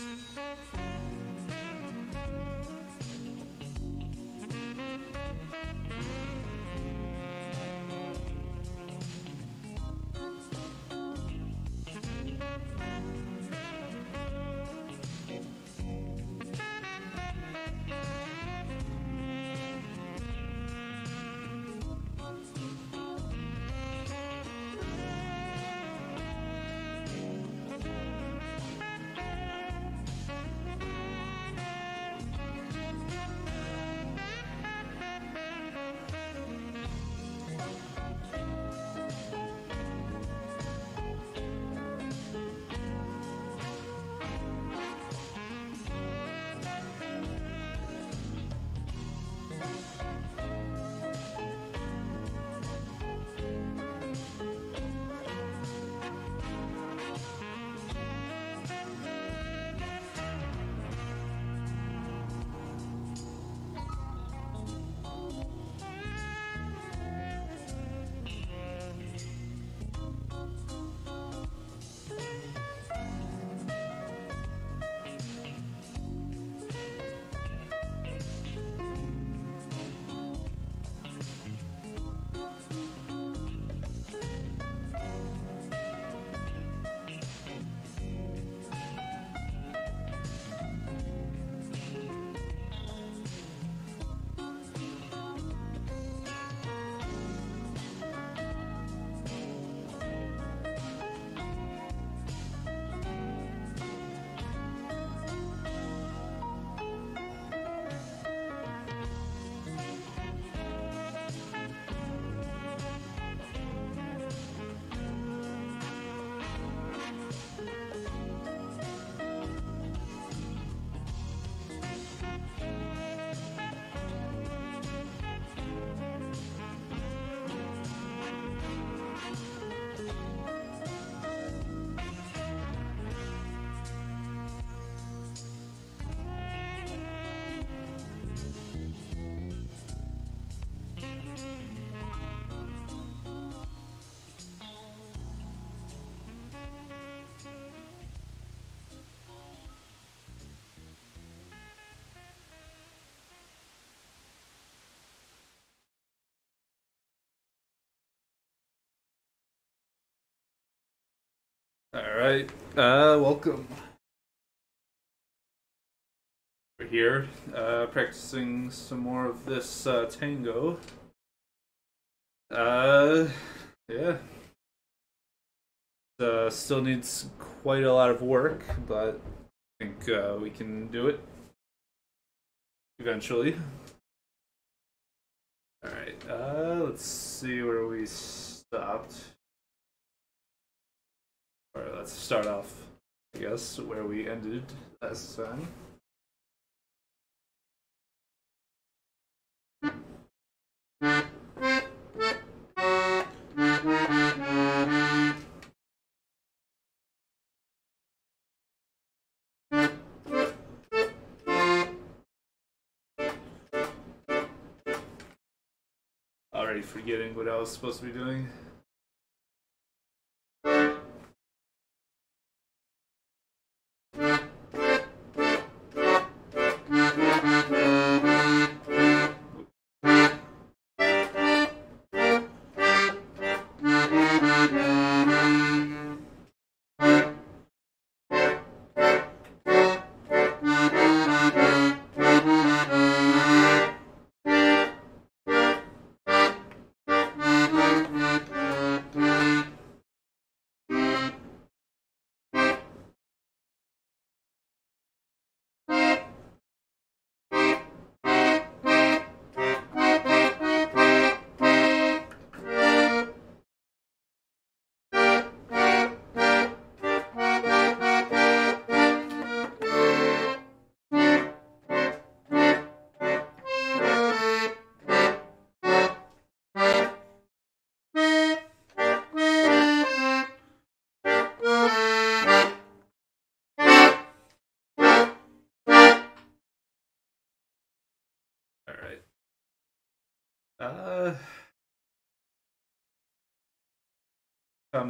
Mm-hmm. All right. Uh, welcome. We're here, uh, practicing some more of this uh, tango. Uh, yeah. Uh, still needs quite a lot of work, but I think uh, we can do it eventually. All right. Uh, let's see where we stopped. Let's start off, I guess, where we ended last time. Already forgetting what I was supposed to be doing.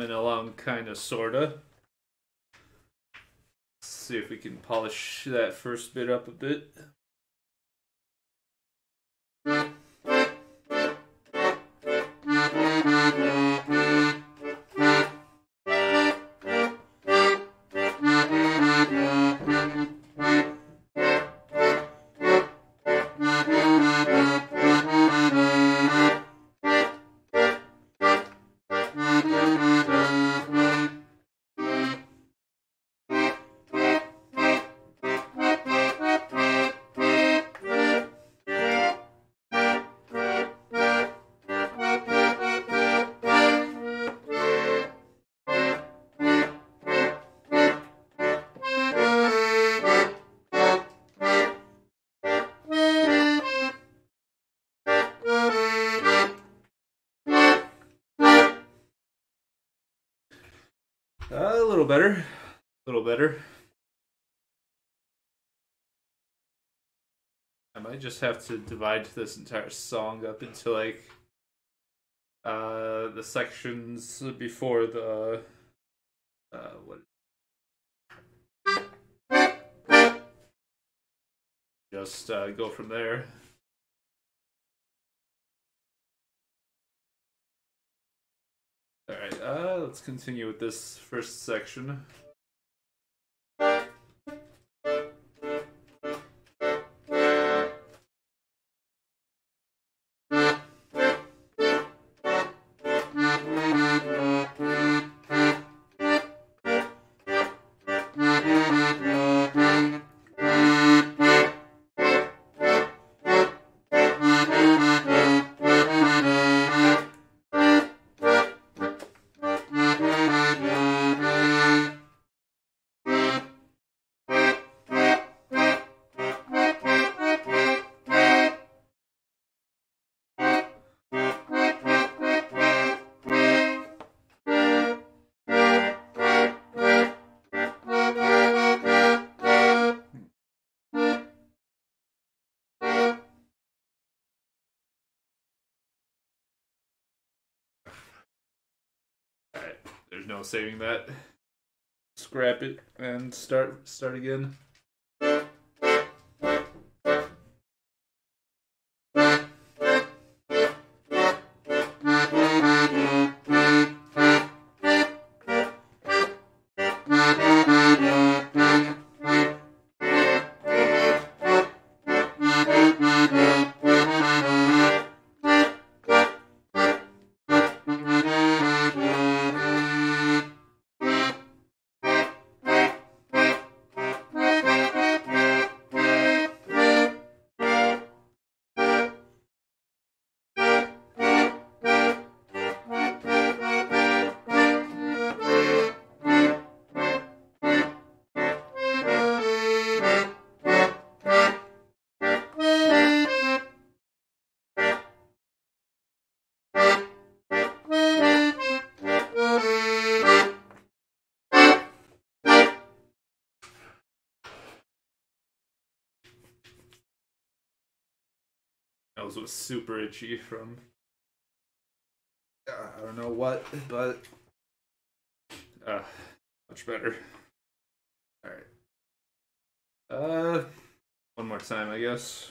Coming along kind of sorta. see if we can polish that first bit up a bit. Just have to divide this entire song up into like uh the sections before the uh what just uh, go from there. Alright, uh, let's continue with this first section. No saving that. Scrap it and start start again. Was super itchy from uh, I don't know what, but uh, much better. All right. Uh, one more time, I guess.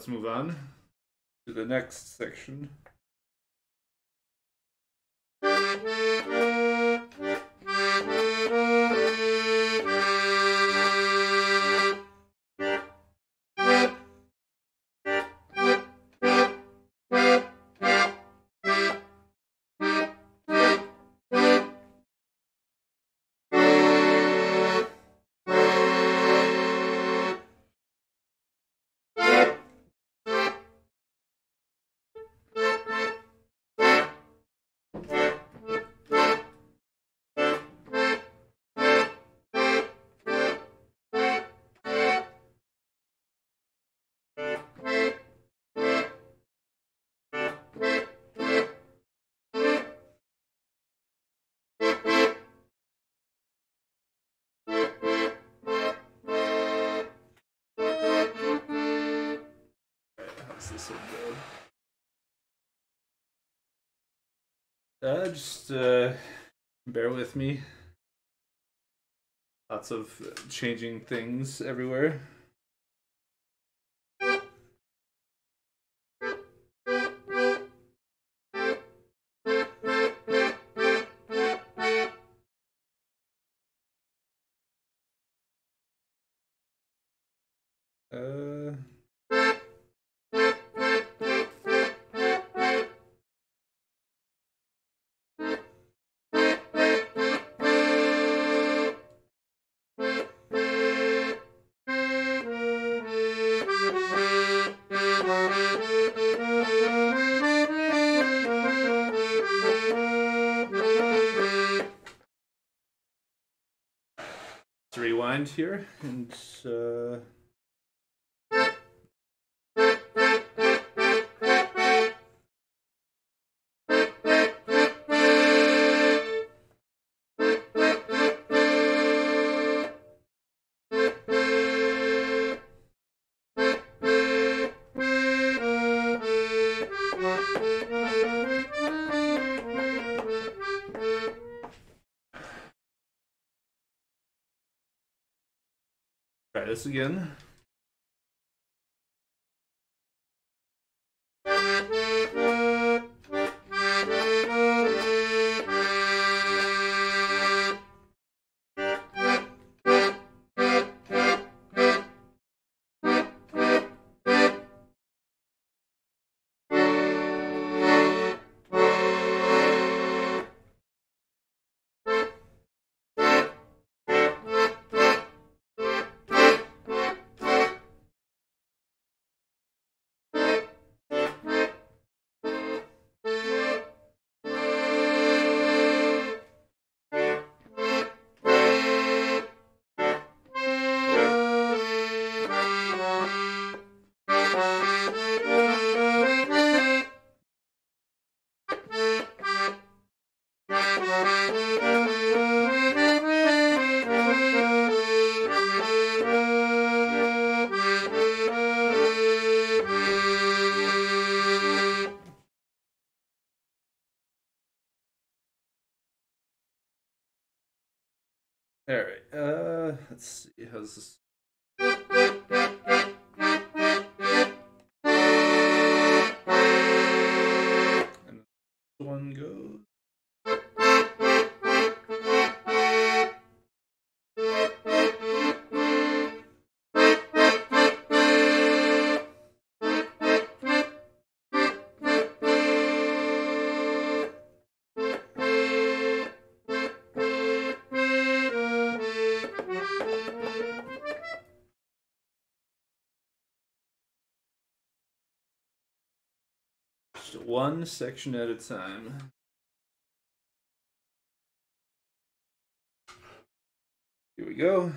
Let's move on to the next section. How's this one go? Uh, just uh, bear with me. Lots of changing things everywhere. Uh, Here and uh, this again. One section at a time. Here we go.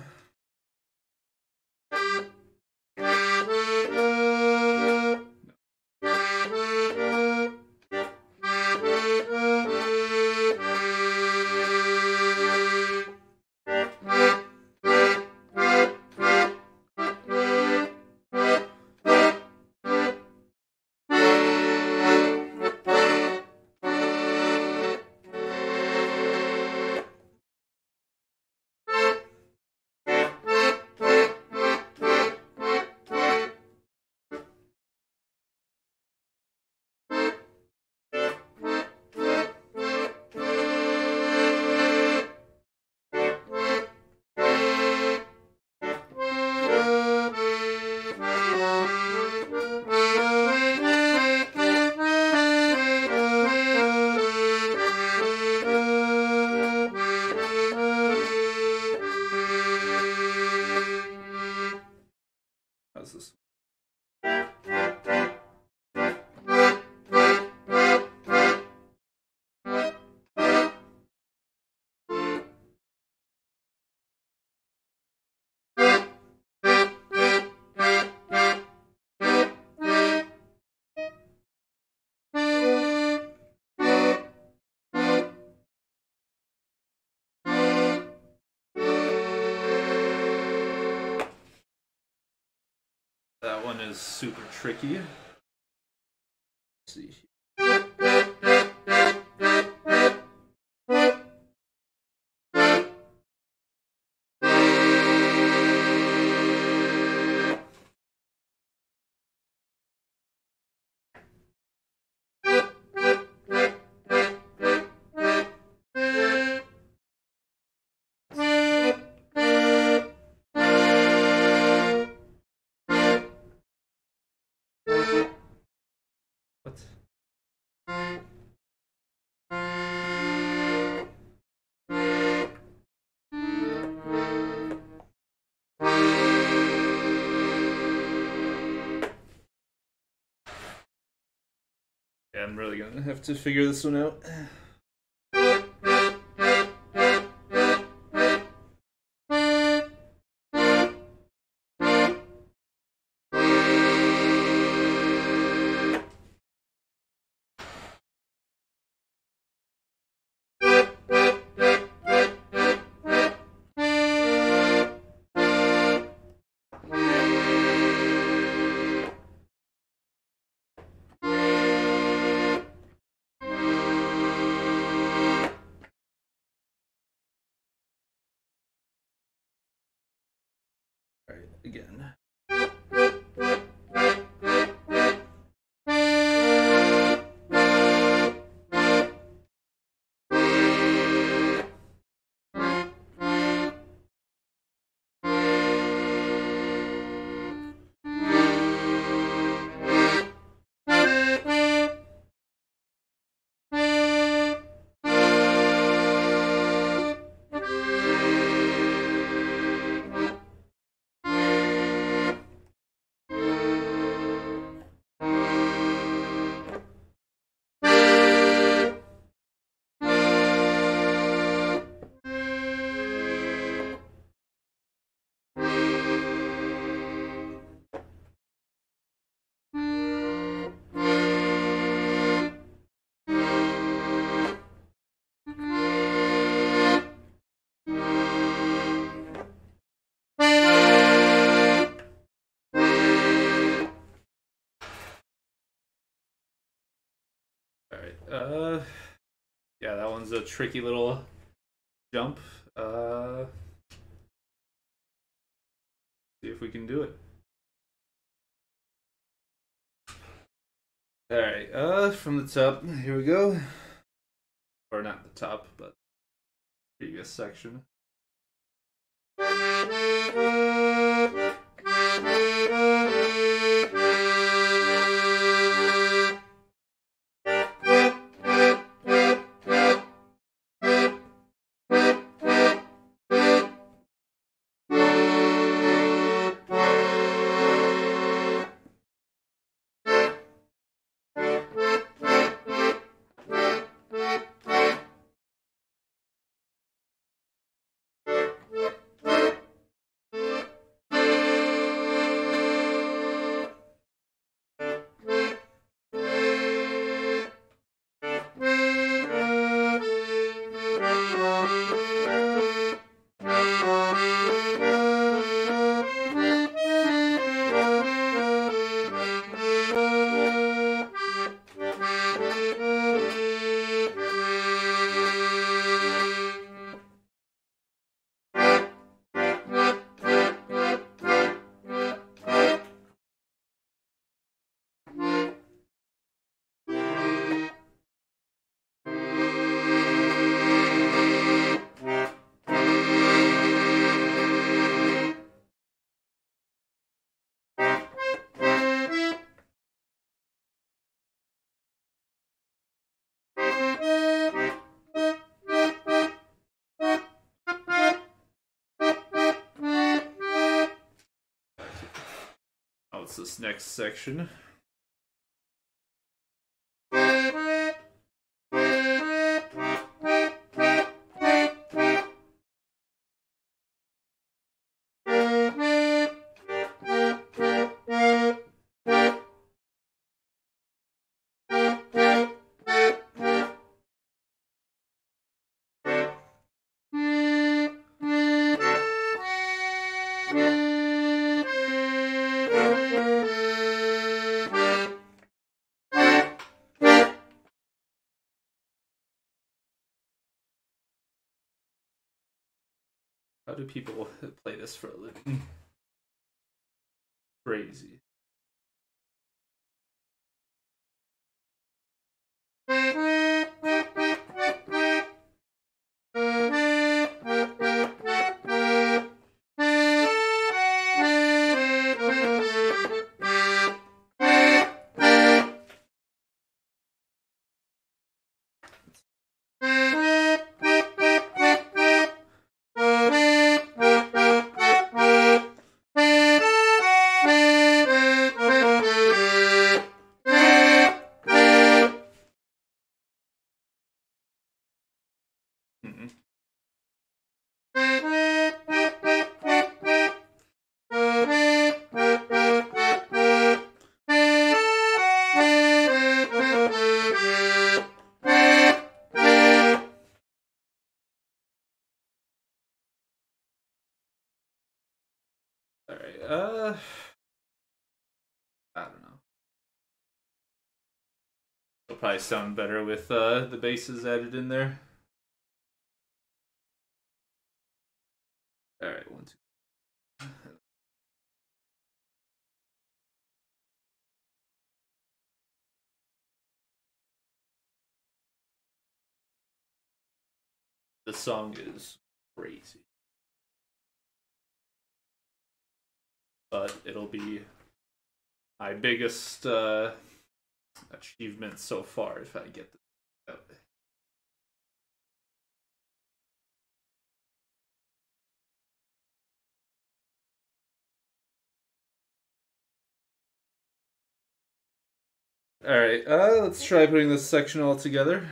one is super tricky. Let's see I'm really gonna have to figure this one out. uh yeah, that one's a tricky little jump. Uh see if we can do it. Alright, uh from the top, here we go. Or not the top, but previous section. Next section. How do people play this for a living? Crazy. probably sound better with uh, the basses added in there. All right, one, two. The song is crazy. But it'll be my biggest uh, achievement so far if I get. All right, uh, let's try putting this section all together.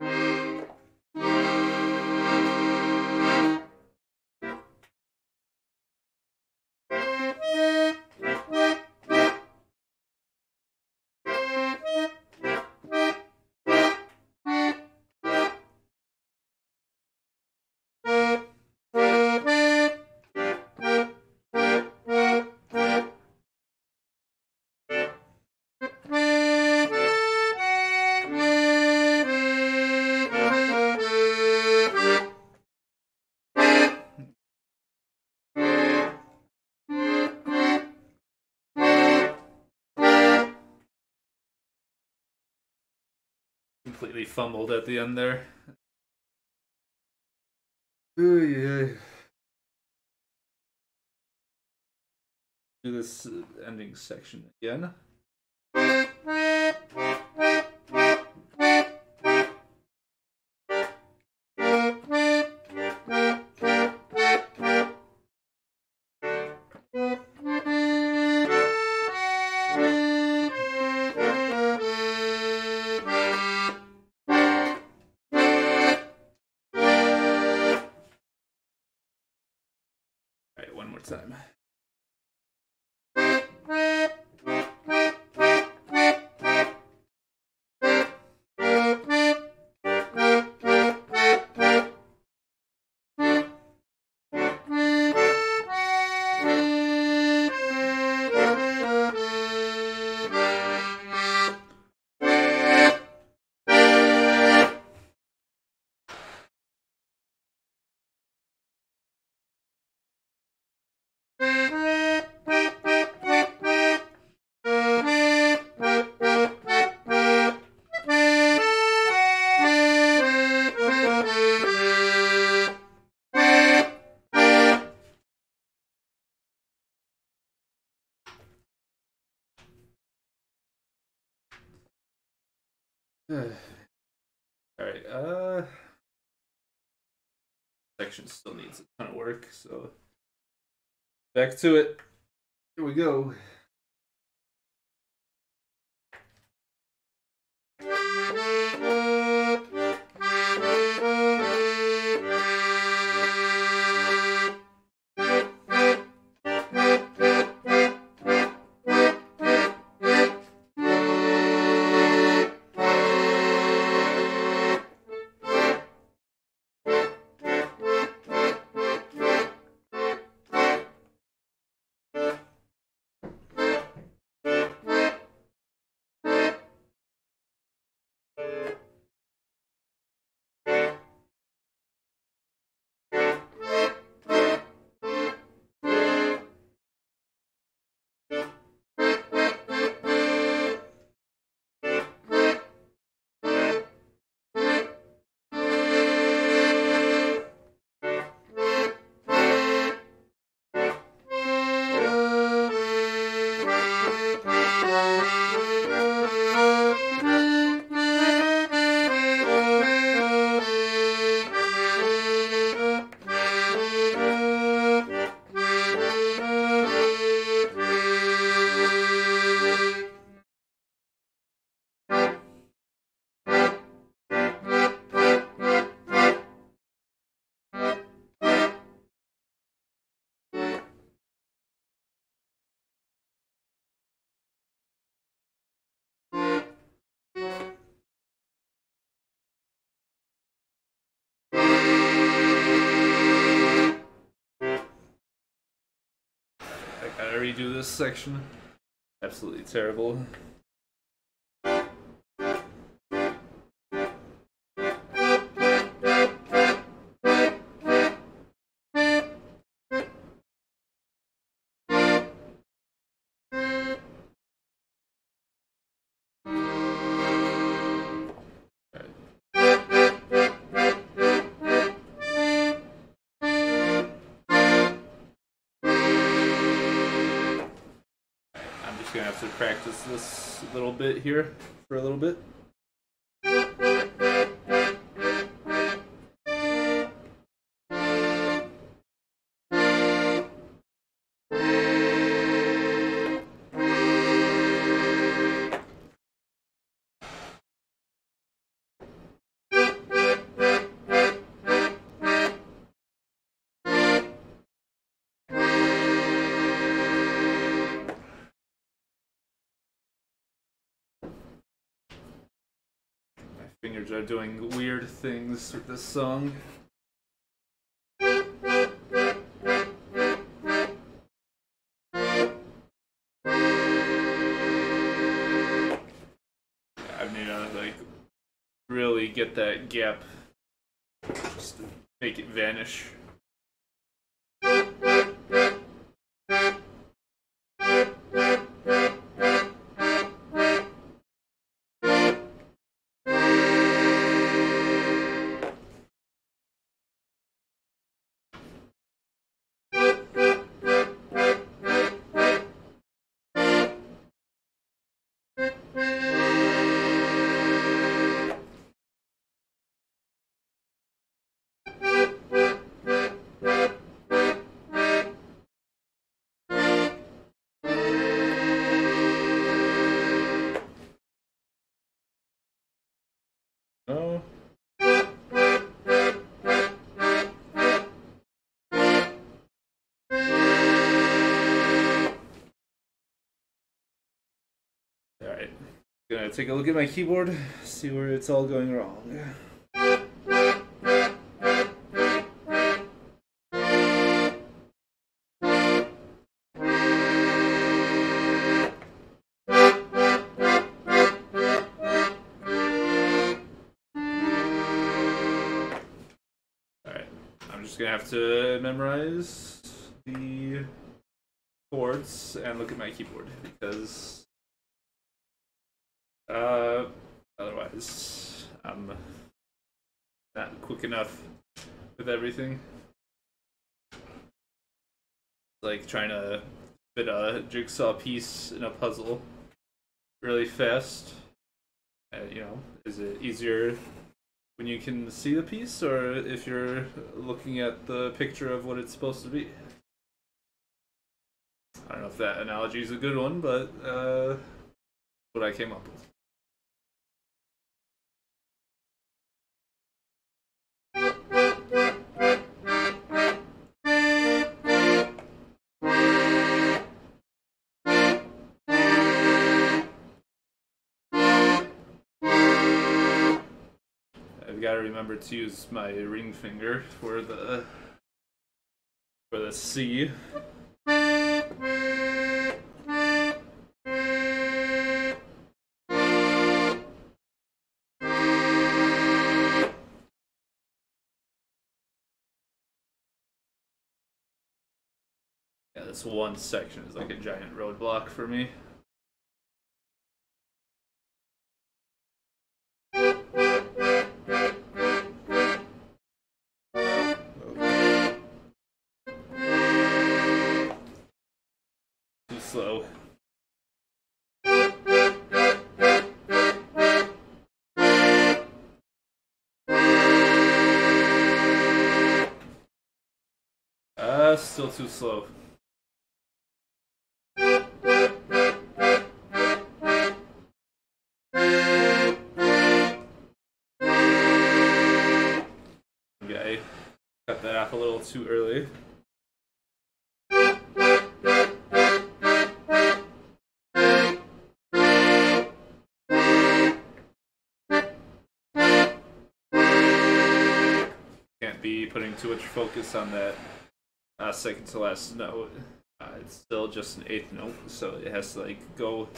you fumbled at the end there. Ooh, yeah. Do this uh, ending section again. Section still needs a ton of work, so back to it. Here we go. I gotta redo this section. Absolutely terrible. This little bit here for a little bit. Are doing weird things with this song. I need to like really get that gap just make it vanish. Gonna take a look at my keyboard, see where it's all going wrong. Alright. I'm just gonna have to memorize the chords and look at my keyboard because uh otherwise I'm not quick enough with everything. Like trying to fit a jigsaw piece in a puzzle really fast. Uh, you know, is it easier when you can see the piece, or if you're looking at the picture of what it's supposed to be? I don't know if that analogy is a good one, but uh, what I came up with. I've got to remember to use my ring finger for the for the C. Yeah, this one section is like a giant roadblock for me. Uh, still too slow. Okay, cut that off a little too early. Can't be putting too much focus on that uh, second to last note. Uh, it's still just an eighth note, so it has to like go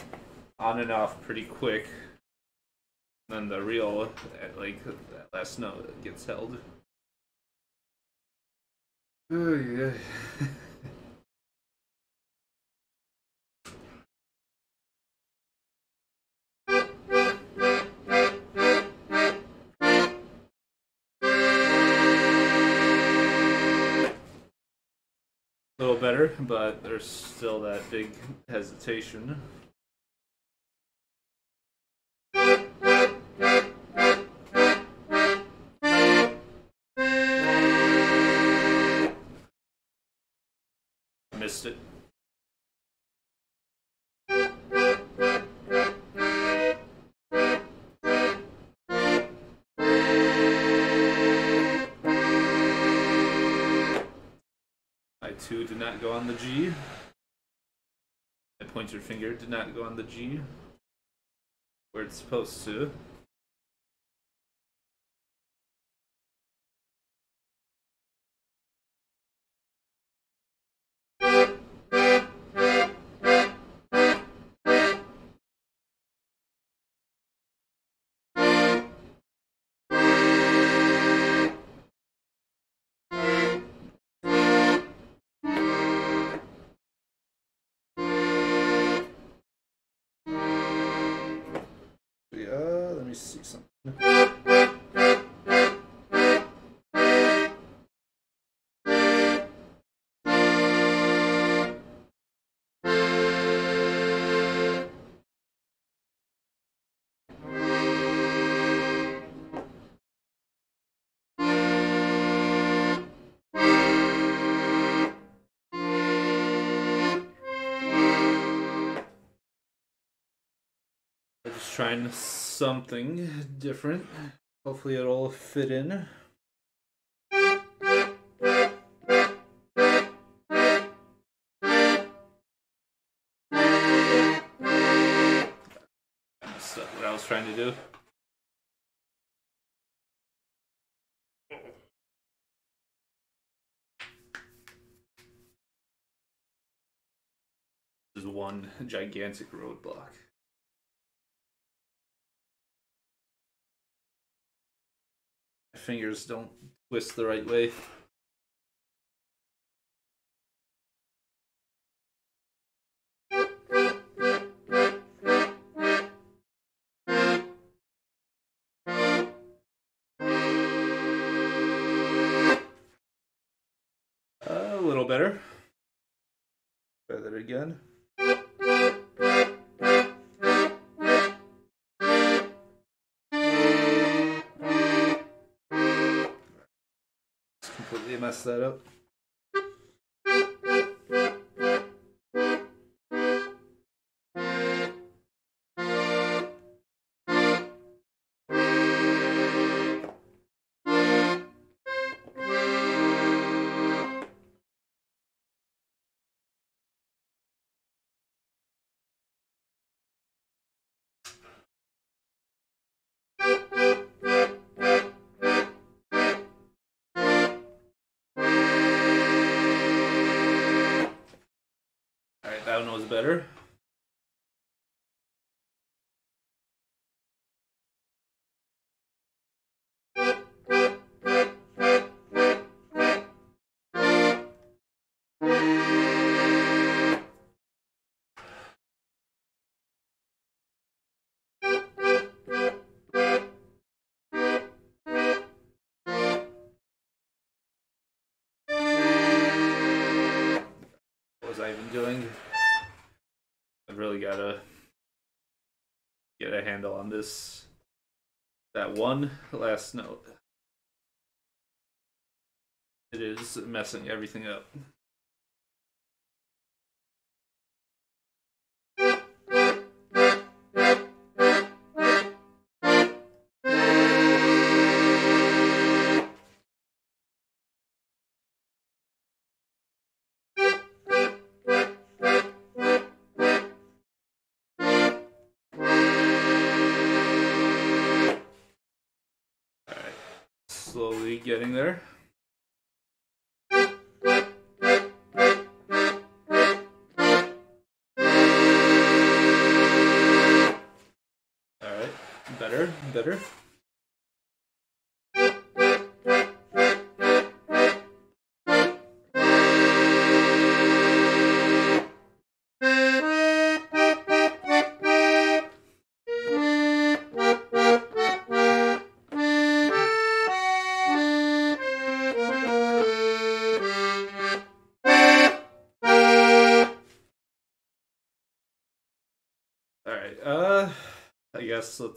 on and off pretty quick. Then the real, uh, like that last note gets held. Oh yeah. Little better, but there's still that big hesitation. Go on the G. My pointer finger did not go on the G. Where it's supposed to. See something. Trying something different. Hopefully it'll fit in. That's what I was trying to do. This is one gigantic roadblock. Fingers don't twist the right way. a little better. Try that again. Messed that up. One was better. What was I even doing? Really gotta get a handle on this. That one last note. It is messing everything up. Getting there. Better, better.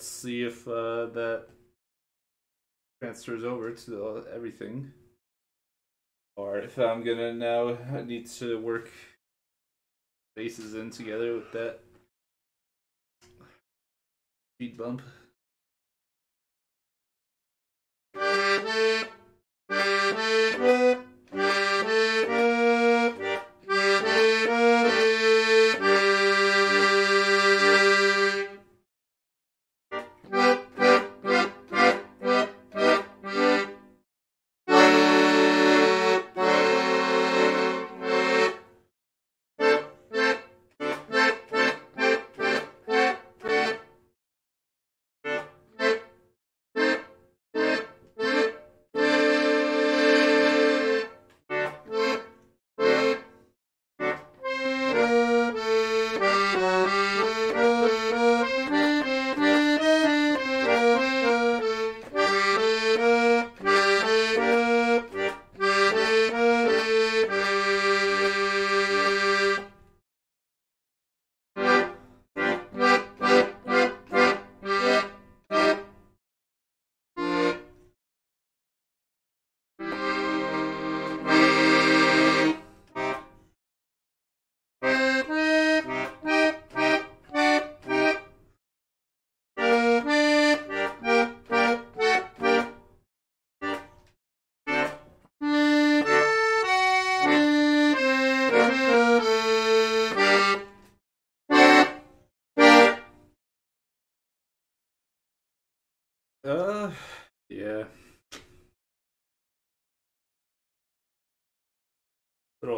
Let's see if uh that transfers over to everything. Or if I'm gonna now need to work faces in together with that speed bump.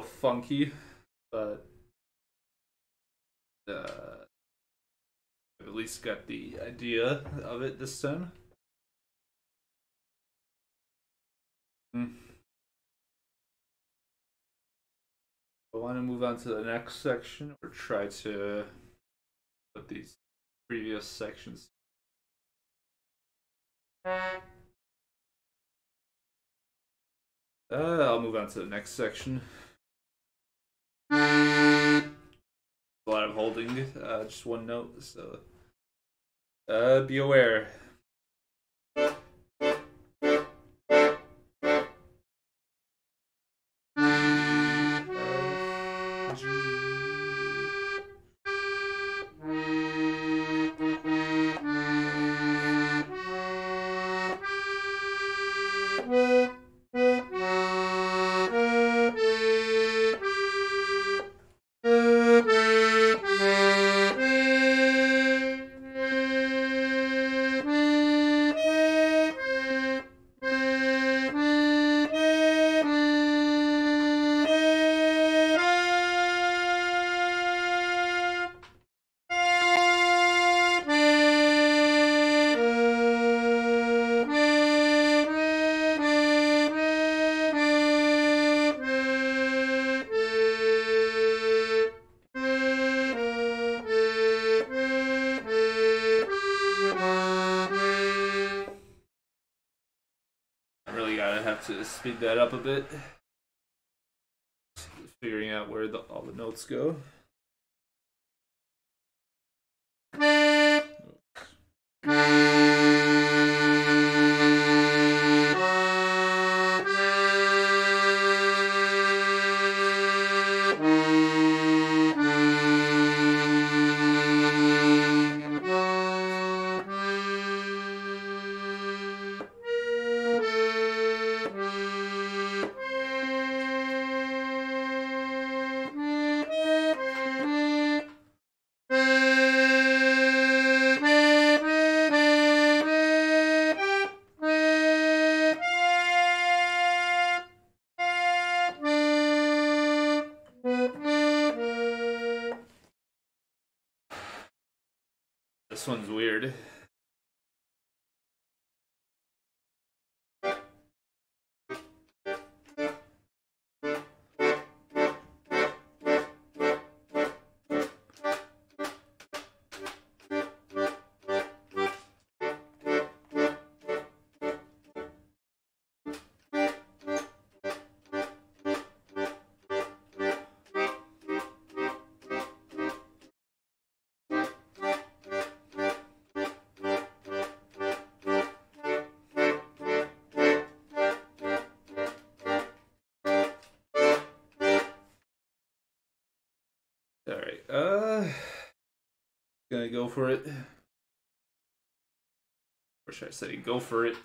Little funky, but uh, I've at least got the idea of it this time. Hmm. I want to move on to the next section or try to put these previous sections Uh, I'll move on to the next section. A lot of holding, uh, just one note, so uh, be aware. Speed that up a bit. Figuring out where the, all the notes go. This one's weird. For it. Or should I say, go for it?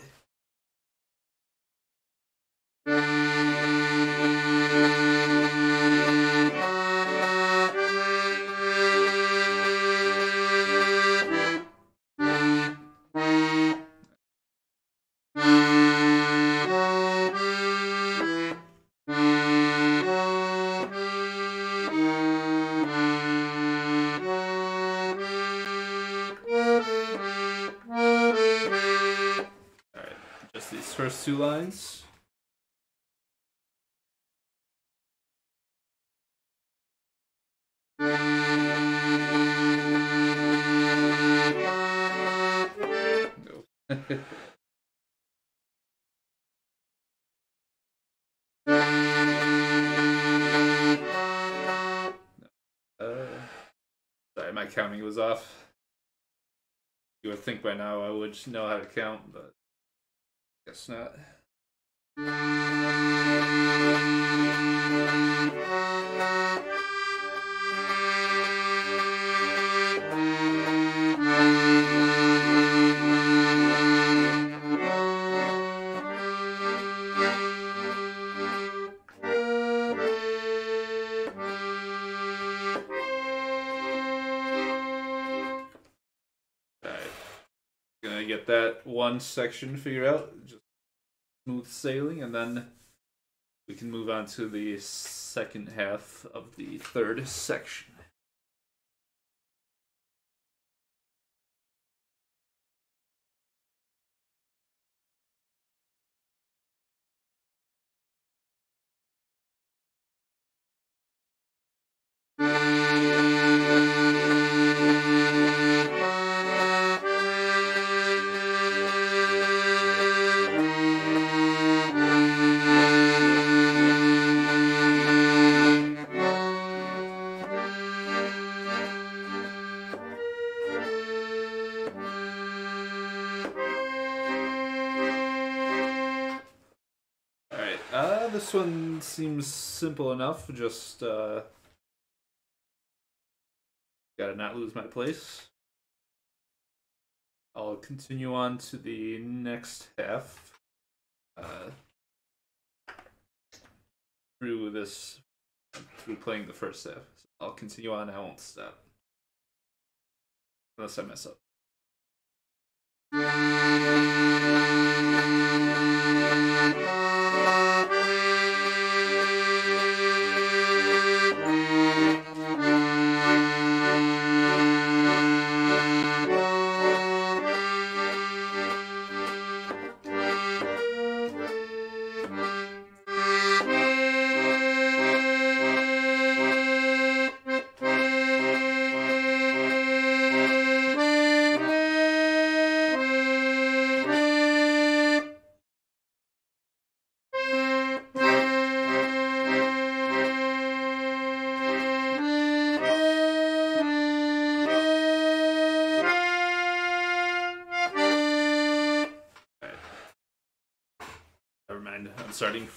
Uh, sorry, my counting was off. You would think by now I would know how to count, but guess not. One section figured out. Just smooth sailing, and then we can move on to the second half of the third section. Seems simple enough. Just, uh, gotta not lose my place. I'll continue on to the next half. Uh, through this, through playing the first half. So I'll continue on, I won't stop. Unless I mess up.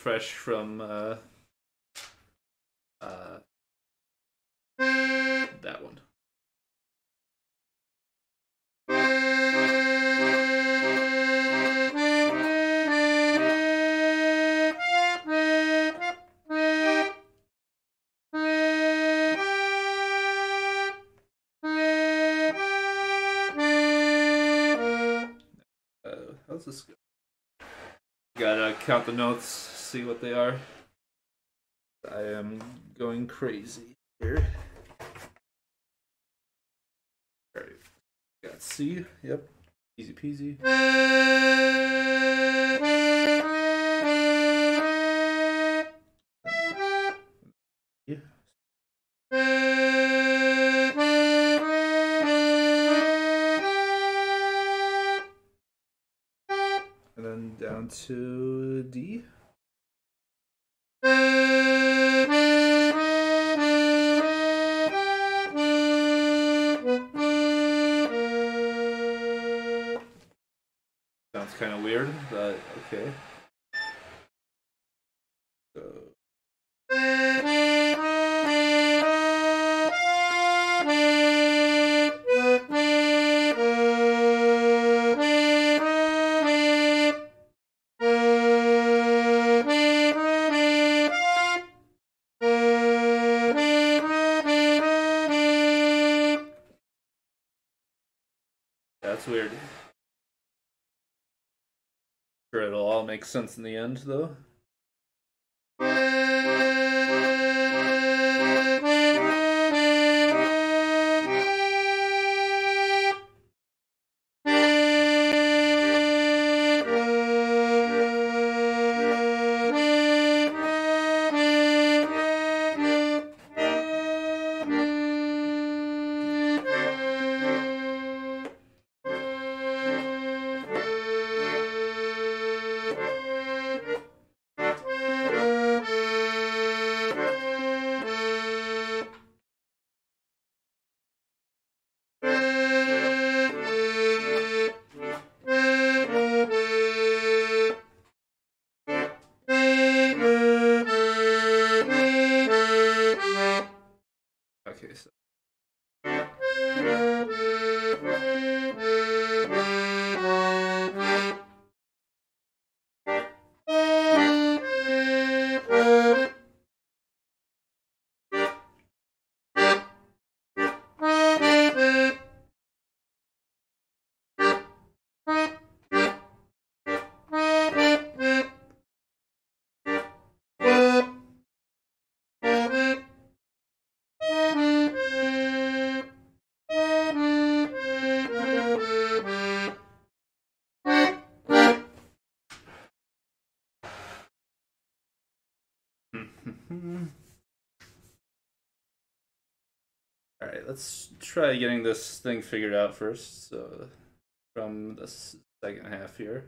Fresh from uh, uh, that one. Uh, how's this go? Gotta count the notes, see what they are. I am going crazy here. Alright. Got C, yep. Easy peasy. Yeah. And then down to D. okay. It'll all make sense in the end, though. Let's try getting this thing figured out first. So, from the second half here.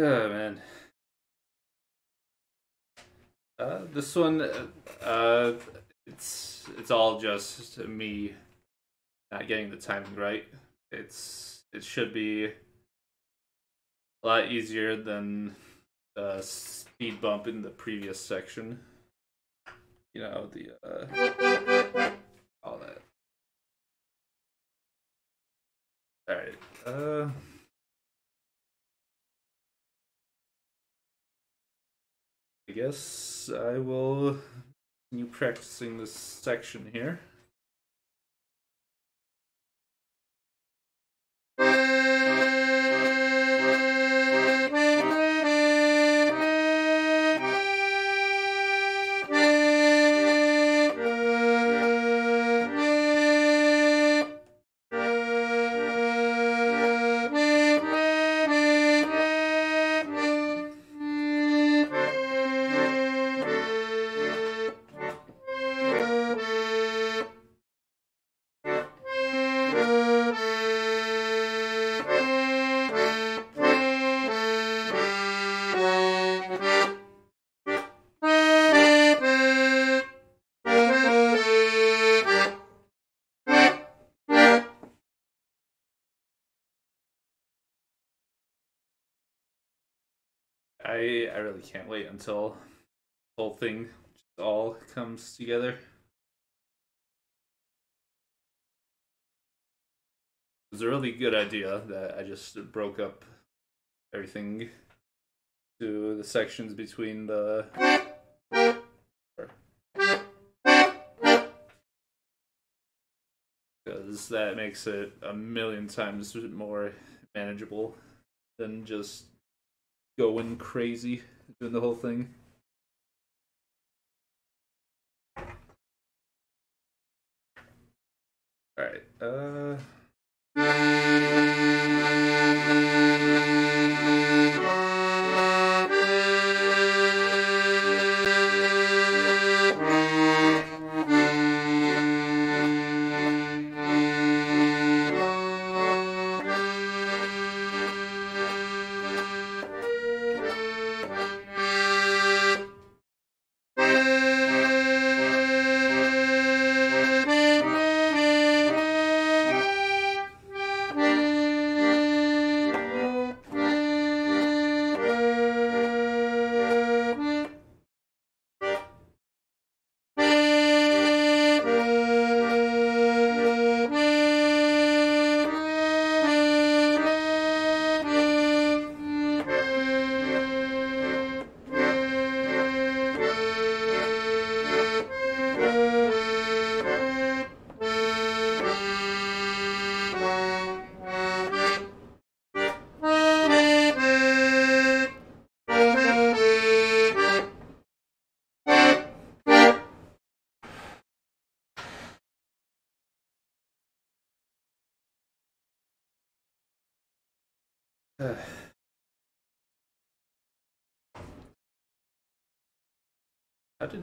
Oh man. Uh, this one, uh, it's it's all just me not getting the timing right. It's it should be a lot easier than the speed bump in the previous section. You know the uh, all that. All right. Uh. Guess I will continue practicing this section here. Really can't wait until the whole thing all comes together. It was a really good idea that I just broke up everything to the sections between the because that makes it a million times more manageable than just going crazy doing the whole thing. All right. Uh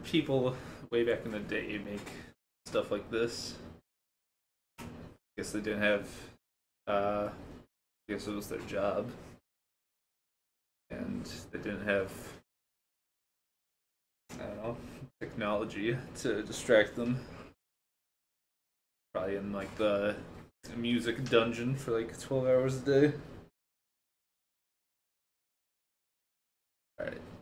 people way back in the day make stuff like this? I guess they didn't have. Uh, I guess it was their job, and they didn't have. I don't know technology to distract them. Probably in like the music dungeon for like twelve hours a day. Alright. yeah,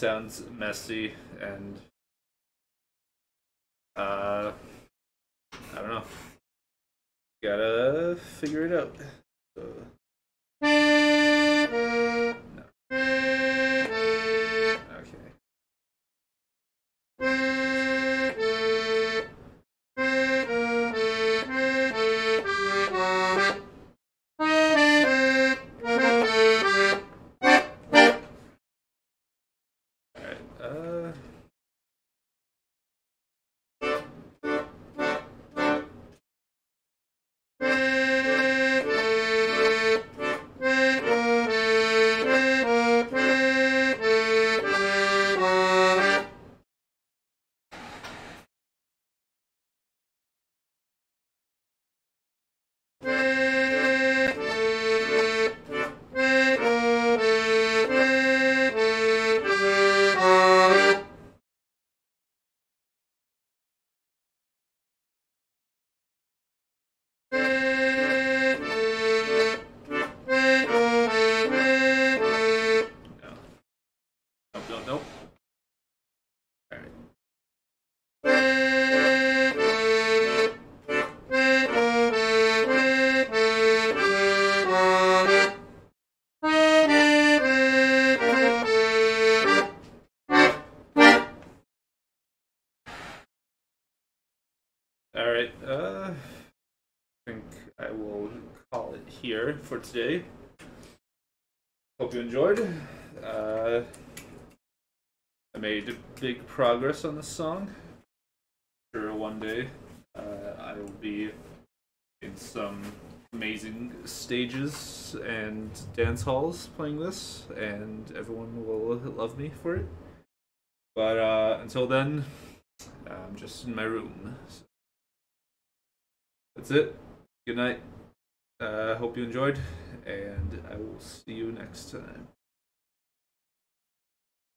sounds messy and uh I don't know. Gotta figure it out. For today. Hope you enjoyed. Uh, I made big progress on this song. Sure, one day uh, I will be in some amazing stages and dance halls playing this, and everyone will love me for it. But uh, until then, I'm just in my room. So that's it. Good night. Uh, hope you enjoyed, and I will see you next time.